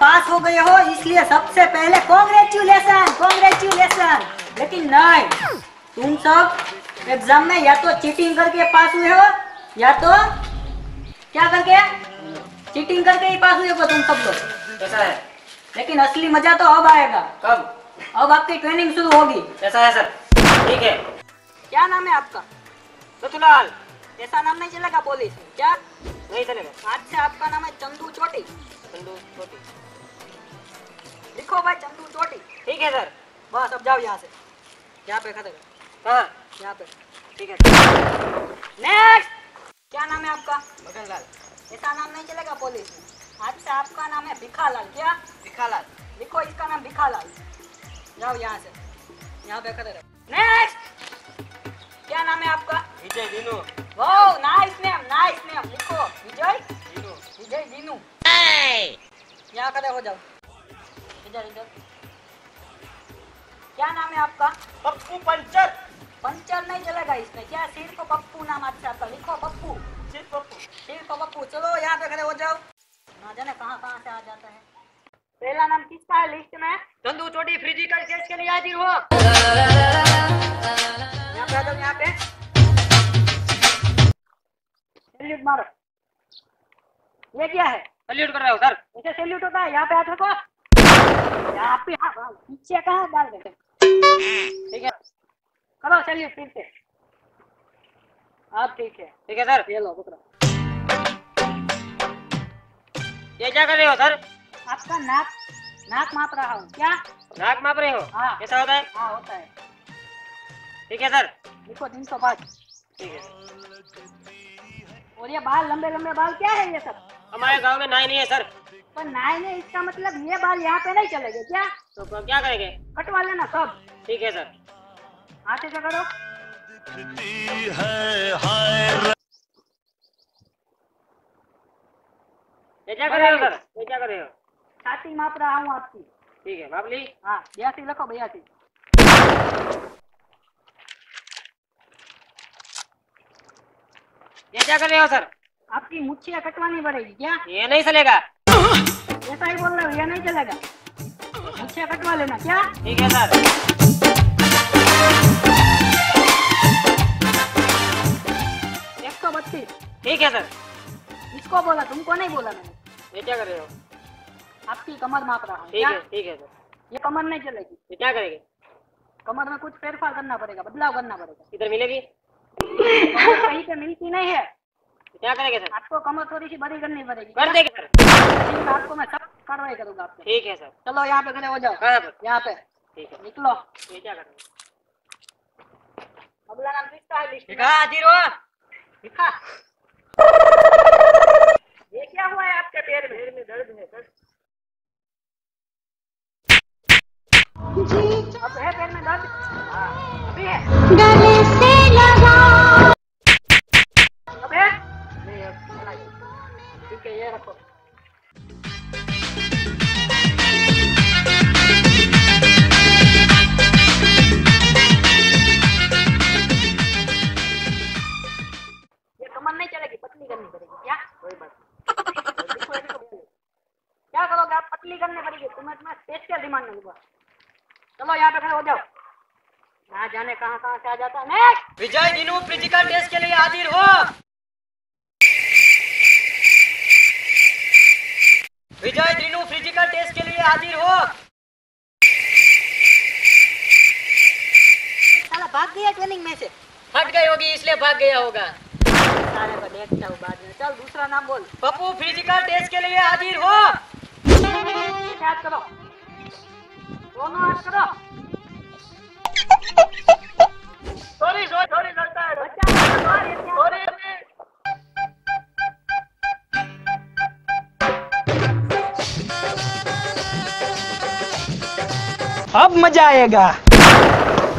पास हो गए हो इसलिए सबसे पहले कॉन्ग्रेचुलेशन कॉन्ग्रेचुलेशन लेकिन नहीं तुम सब एग्ज़ाम में या तो चीटिंग करके पास हुए हो या तो क्या करके? चीटिंग करके ही पास हुए हो तुम सब लोग। कैसा है? लेकिन असली मज़ा तो अब आएगा। कब? अब आपकी ट्रेनिंग शुरू होगी। कैसा है सर? ठीक है। क्या नाम है आपका? रतुलाल। ऐसा नाम नहीं चलेगा पुलिस क्या? नहीं चलेगा। आज आपका नाम है चंदू चोटी। चंदू छोटी लिखो भाई चंदू चोटी। ठीक है सर। बस अब जाओ यहाँ से। यहाँ पे खत्म हाँ। यहाँ पे। ठीक है। नेक्स्ट क्या नाम है आपका? मदन लाल ऐसा नाम नहीं चलेगा पुलिस में। आज से आपका नाम है भिखालाल क्या? दिखालाल लिखो इसका नाम भिखालाल। जाओ यहाँ से। यहाँ पे खड़े रहो नेक्स्ट क्या नाम है आपका? Vijay Dinu wow nice name nice name लिखो विजय विजय दीनू यहाँ खड़े हो जाओ। इधर इधर। क्या नाम है आपका? पप्पू पंचर। पंचर नहीं चलेगा इसमें। क्या सिर को पप्पू नाम से आपका? लिखो पप्पू। सिर्फ़ पप्पू। सिर को पप्पू। चलो यहाँ पे खड़े हो जाओ। ना जाने कहाँ कहाँ से आ जाता है। पहला नाम किसका है लिस्ट में? चंदू छोटी फ़िज़िकल टेस्ट के लिए हाजिर हो। यहाँ पे आ जाओ यहाँ पे। सैल्यूट मारो। ये क्या है? सल्यूट कर रहे हो सर। ऐसे सैल्यूट होता है? यहाँ पे हाथ रखो। यहाँ पे हाँ, पीछे कहाँ डाल देते ठीक है? करो सैल्यूट फिर से। अब ठीक है। ठीक है सर। ये लो पकड़ो ये क्या कर रहे हो सर? आपका नाक नाक माप रहा हूँ। क्या? नाक माप रहे हो? हाँ। कैसा होता है? हाँ होता है। ठीक है सर। लिखो तीन सौ पाँच। ठीक है। और ये बाल लंबे लंबे बाल क्या है ये सब? हमारे गाँव में नाई नहीं है सर। पर नाई ने इसका मतलब ये बाल यहाँ पे नहीं चलेंगे क्या? तो क्या करेंगे? कटवा लेना सब। ठीक है सर। हाथ से करो। ये क्या कर रहे हो सर? ये क्या कर रहे हो? छाती माप रहा हूँ आपकी। ठीक है माप ली। हाँ बयासी लिखो बयासी। ये क्या कर रहे हो सर? आपकी मुच्छिया कटवानी पड़ेगी क्या? ये नहीं चलेगा। ऐसा ही बोल रहे हो ये नहीं चलेगा। मुच्छिया कटवा लेना क्या? ठीक है सर। एक सौ बत्तीस। ठीक है सर। इसको बोला तुमको नहीं बोला मैंने। ये क्या कर रहे हो? आपकी कमर माप रहा हूँ ठीक है ठीक है सर। ये कमर नहीं चलेगी। ये क्या करेंगे? कमर में कुछ फेरफार करना पड़ेगा बदलाव करना पड़ेगा। इधर मिलेगी? पे मिलती नहीं है। क्या करेंगे सर। आपको कमर थोड़ी सी बड़ी करनी पड़ेगी। कर देंगे सर। आपको मैं सब कार्रवाई करूँगा आपसे। ठीक है सर। चलो यहाँ पे खड़े हो जाओ। कहाँ पर यहाँ पे। ठीक है। निकलो। ये क्या कर अगला नाम है लिस्ट दिखा ये क्या हुआ है आपके पैर में? में दर्द है सर। अब है पैर में दर्द? हाँ, अभी है। रखो नहीं चलेगी पतली करनी पड़ेगी क्या? कोई बात करोगे आप? पतली करनी पड़ेगी। तुम्हें तुम्हें स्पेशल डिमांड दूँगा चलो यहाँ पे खड़े हो जाओ। ना जाने कहाँ कहाँ से आ जाता है। विजय दिनू फ़िज़िकल टेस्ट के लिए हाजिर हो विजय दिनू फ़िज़िकल टेस्ट के लिए हाजिर हो। साला भाग गया ट्रेनिंग में से। हट गई होगी इसलिए भाग गया होगा। सारे को देखता हूँ बाद में। चल दूसरा नाम बोल। पप्पू फ़िज़िकल टेस्ट के लिए हाजिर हो। याद करो। दोनों याद करो। अब मज़ा आएगा।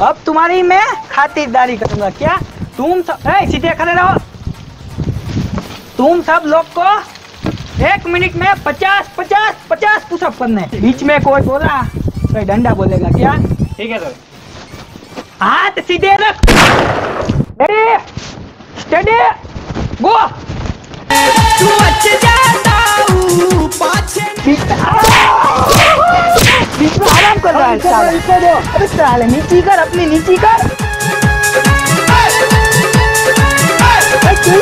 अब तुम्हारी मैं खातिरदारी करूँगा क्या? तुम सब ए, सीधे खड़े रहो। तुम सब लोग को एक मिनट में पचास पचास पचास पुशअप करने बीच में कोई बोला कोई डंडा बोलेगा क्या? ठीक है सर। हाथ सीधे रख। Study go. तू जाता हूँ पाछे नीची कर अपनी नीची कर तू